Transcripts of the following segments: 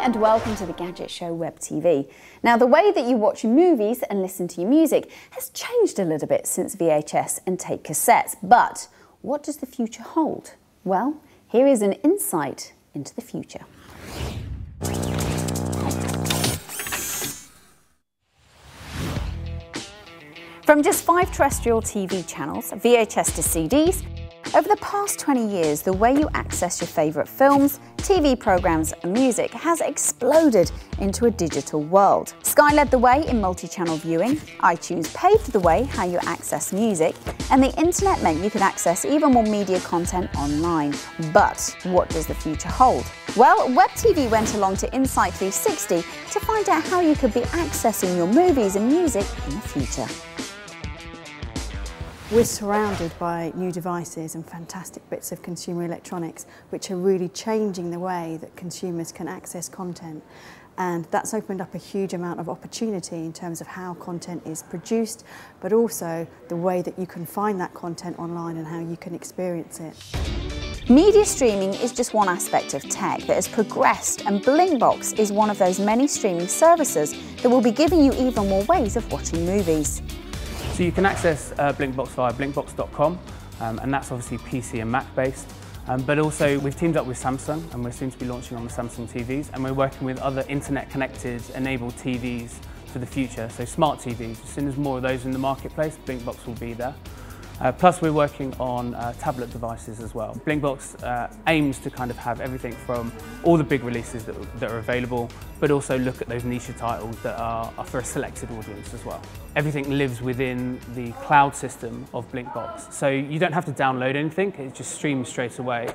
and welcome to the Gadget Show Web TV. Now, the way that you watch movies and listen to your music has changed a little bit since VHS and tape cassettes, but what does the future hold? Well, here is an insight into the future. From just five terrestrial TV channels, VHS to CDs, over the past 20 years, the way you access your favourite films, TV programmes and music has exploded into a digital world. Sky led the way in multi-channel viewing, iTunes paved the way how you access music, and the internet meant you could access even more media content online. But what does the future hold? Well, Web TV went along to Insight 360 to find out how you could be accessing your movies and music in the future. We're surrounded by new devices and fantastic bits of consumer electronics which are really changing the way that consumers can access content and that's opened up a huge amount of opportunity in terms of how content is produced but also the way that you can find that content online and how you can experience it. Media streaming is just one aspect of tech that has progressed and Blinkbox is one of those many streaming services that will be giving you even more ways of watching movies. So you can access uh, Blinkbox via blinkbox.com um, and that's obviously PC and Mac based. Um, but also we've teamed up with Samsung and we're soon to be launching on the Samsung TVs and we're working with other internet connected enabled TVs for the future, so smart TVs. As soon as more of those in the marketplace, Blinkbox will be there. Uh, plus we're working on uh, tablet devices as well. Blinkbox uh, aims to kind of have everything from all the big releases that, that, are available, but also look at those niche titles that are, are, for a selected audience as well. Everything lives within the cloud system of Blinkbox, so you don't have to download anything, it just streams straight away.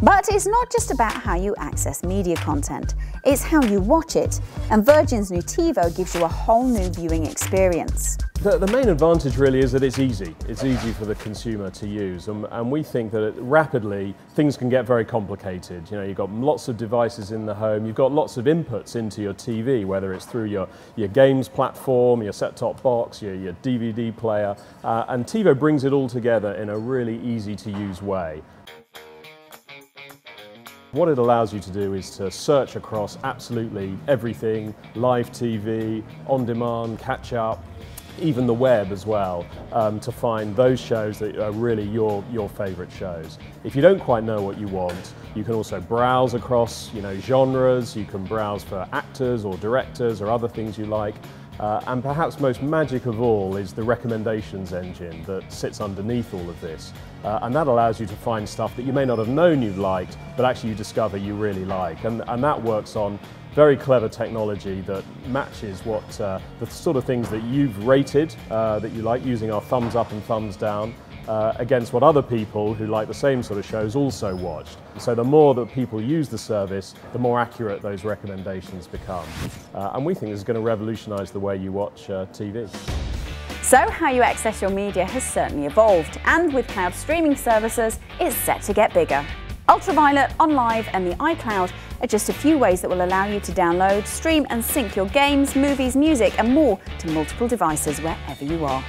But it's not just about how you access media content, it's how you watch it, and Virgin's new TiVo gives you a whole new viewing experience. The, the main advantage really is that it's easy. It's easy for the consumer to use, and, and we think that rapidly things can get very complicated. You know, you've got lots of devices in the home, you've got lots of inputs into your TV, whether it's through your, your games platform, your set-top box, your, your DVD player, uh, and TiVo brings it all together in a really easy to use way. What it allows you to do is to search across absolutely everything, live TV, on demand, catch up, even the web as well, um, to find those shows that are really your, your favourite shows. If you don't quite know what you want, you can also browse across you know, genres, you can browse for actors or directors or other things you like, uh, and perhaps most magic of all is the recommendations engine that sits underneath all of this. Uh, and that allows you to find stuff that you may not have known you liked, but actually you discover you really like. And, and that works on very clever technology that matches what uh, the sort of things that you've rated uh, that you like using our thumbs up and thumbs down uh, against what other people who like the same sort of shows also watched. So the more that people use the service, the more accurate those recommendations become. Uh, and we think this is going to revolutionise the way you watch uh, TV. So how you access your media has certainly evolved, and with cloud streaming services, it's set to get bigger. Ultraviolet, OnLive and the iCloud are just a few ways that will allow you to download, stream and sync your games, movies, music and more to multiple devices wherever you are.